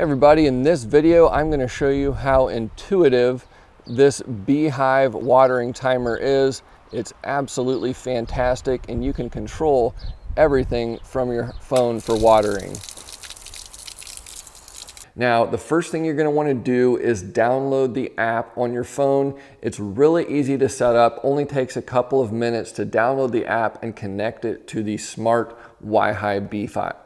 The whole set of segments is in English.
Everybody, in this video I'm going to show you how intuitive this B-hyve watering timer is. It's absolutely fantastic and you can control everything from your phone for watering. Now, the first thing you're gonna wanna do is download the app on your phone. It's really easy to set up, only takes a couple of minutes to download the app and connect it to the smart Wi-Fi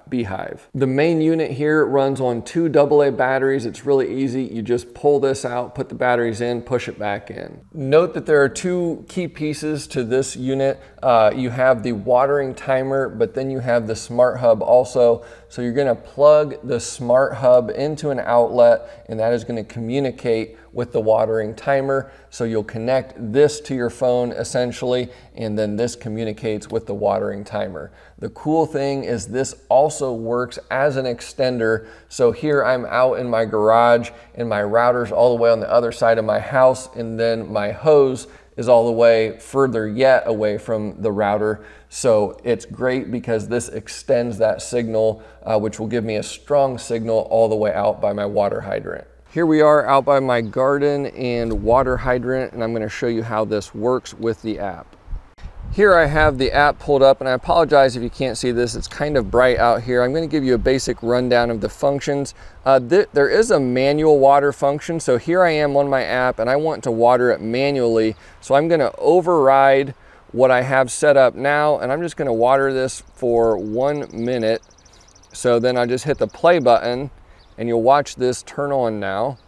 B-hyve. The main unit here runs on two AA batteries. It's really easy. You just pull this out, put the batteries in, push it back in. Note that there are two key pieces to this unit. Uh, you have the watering timer, but then you have the smart hub also. So you're gonna plug the smart hub into an outlet and that is gonna communicate with the watering timer. So you'll connect this to your phone essentially, and then this communicates with the watering timer. The cool thing is this also works as an extender. So here I'm out in my garage and my router's all the way on the other side of my house and then my hose is all the way further yet away from the router. So it's great because this extends that signal, uh, which will give me a strong signal all the way out by my water hydrant. Here we are out by my garden and water hydrant, and I'm gonna show you how this works with the app. Here I have the app pulled up, and I apologize if you can't see this. It's kind of bright out here. I'm gonna give you a basic rundown of the functions. Uh, th there is a manual water function, so here I am on my app, and I want to water it manually. So I'm gonna override what I have set up now, and I'm just gonna water this for one minute. So then I just hit the play button, and you'll watch this turn on now.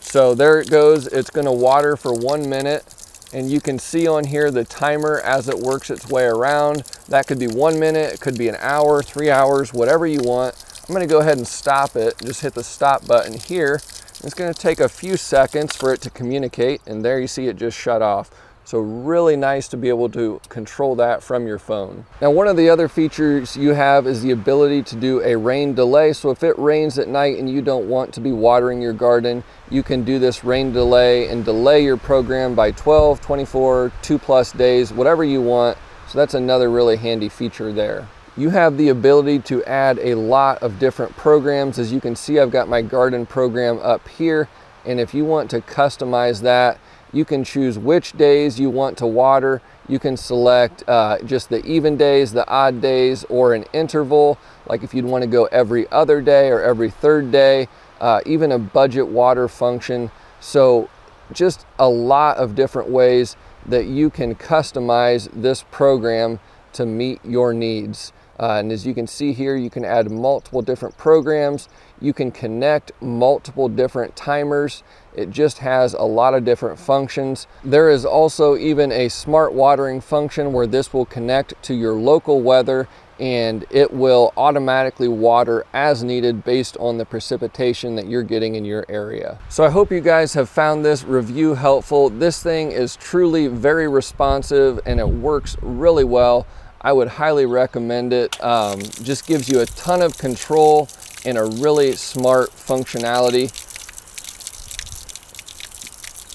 So there it goes. It's gonna water for one minute and you can see on here the timer as it works its way around. That could be one minute, it could be an hour, three hours, whatever you want. I'm gonna go ahead and stop it. Just hit the stop button here. It's gonna take a few seconds for it to communicate and there you see it just shut off. So really nice to be able to control that from your phone. Now one of the other features you have is the ability to do a rain delay. So if it rains at night and you don't want to be watering your garden, you can do this rain delay and delay your program by 12, 24, two plus days, whatever you want. So that's another really handy feature there. You have the ability to add a lot of different programs. As you can see, I've got my garden program up here. And if you want to customize that, you can choose which days you want to water. You can select uh, just the even days, the odd days, or an interval, like if you'd want to go every other day or every third day, uh, even a budget water function. So just a lot of different ways that you can customize this program to meet your needs. Uh, and as you can see here, you can add multiple different programs. You can connect multiple different timers it just has a lot of different functions. There is also even a smart watering function where this will connect to your local weather and it will automatically water as needed based on the precipitation that you're getting in your area. So I hope you guys have found this review helpful. This thing is truly very responsive and it works really well. I would highly recommend it. Um, just gives you a ton of control and a really smart functionality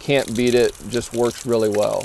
can't beat it, just works really well.